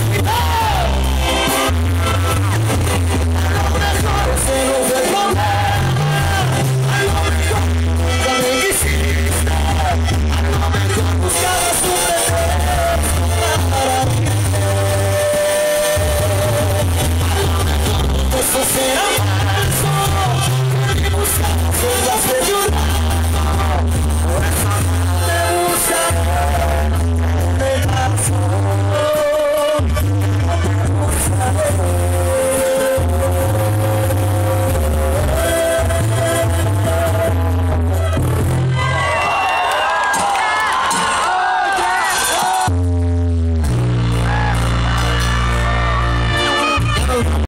Help me!